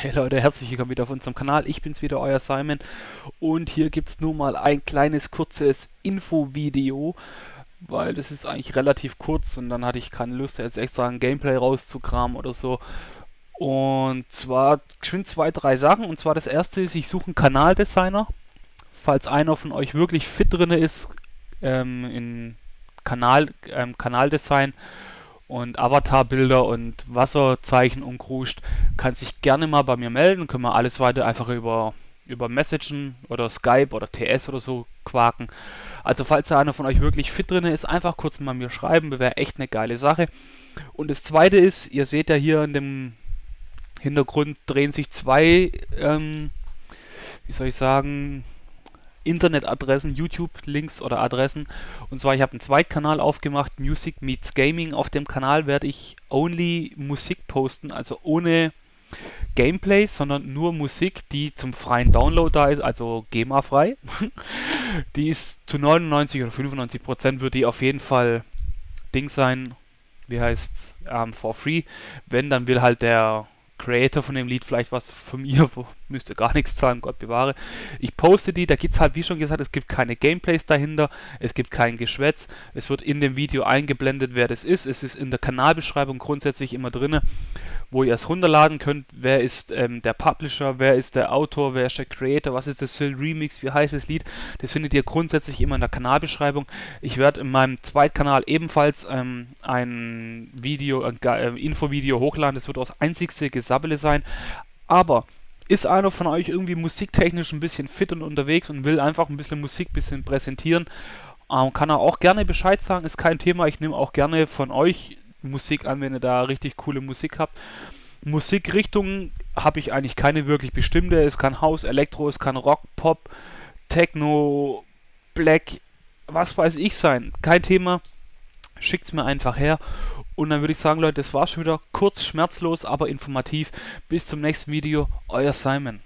Hey Leute, herzlich willkommen wieder auf unserem Kanal. Ich bin's wieder, euer Simon. Und hier gibt's nur mal ein kleines, kurzes Infovideo, weil das ist eigentlich relativ kurz und dann hatte ich keine Lust, jetzt extra ein Gameplay rauszukramen oder so. Und zwar geschwind zwei, drei Sachen. Und zwar das erste ist, ich suche einen Kanaldesigner. Falls einer von euch wirklich fit drin ist ähm, in Kanal, ähm, Kanaldesign und Avatarbilder und Wasserzeichen und Kruscht, kann sich gerne mal bei mir melden. Können wir alles weiter einfach über, über Messagen oder Skype oder TS oder so quaken. Also falls da einer von euch wirklich fit drin ist, einfach kurz mal mir schreiben, wäre echt eine geile Sache. Und das zweite ist, ihr seht ja hier in dem Hintergrund drehen sich zwei, ähm, wie soll ich sagen, Internetadressen, YouTube-Links oder Adressen. Und zwar, ich habe einen Zweitkanal aufgemacht, Music Meets Gaming. Auf dem Kanal werde ich only Musik posten, also ohne Gameplays, sondern nur Musik, die zum freien Download da ist, also GEMA-frei. die ist zu 99 oder 95 Prozent wird die auf jeden Fall Ding sein, wie heißt's, ähm, for free. Wenn, dann will halt der Creator von dem Lied vielleicht was von mir, wo müsste gar nichts zahlen, Gott bewahre. Ich poste die, da gibt es halt, wie schon gesagt, es gibt keine Gameplays dahinter, es gibt kein Geschwätz, es wird in dem Video eingeblendet, wer das ist, es ist in der Kanalbeschreibung grundsätzlich immer drin wo ihr es runterladen könnt. Wer ist ähm, der Publisher, wer ist der Autor, wer ist der Creator, was ist das Sil Remix, wie heißt das Lied. Das findet ihr grundsätzlich immer in der Kanalbeschreibung. Ich werde in meinem Zweitkanal ebenfalls ähm, ein Video, ein äh, Infovideo hochladen. Das wird das einzigste Gesabbele sein. Aber ist einer von euch irgendwie musiktechnisch ein bisschen fit und unterwegs und will einfach ein bisschen Musik ein bisschen präsentieren, ähm, kann er auch gerne Bescheid sagen, ist kein Thema. Ich nehme auch gerne von euch Musik an, wenn ihr da richtig coole Musik habt. Musikrichtungen habe ich eigentlich keine wirklich bestimmte. Es kann House, Elektro, es kann Rock, Pop, Techno, Black, was weiß ich sein. Kein Thema. Schickt es mir einfach her. Und dann würde ich sagen, Leute, das war schon wieder kurz, schmerzlos, aber informativ. Bis zum nächsten Video. Euer Simon.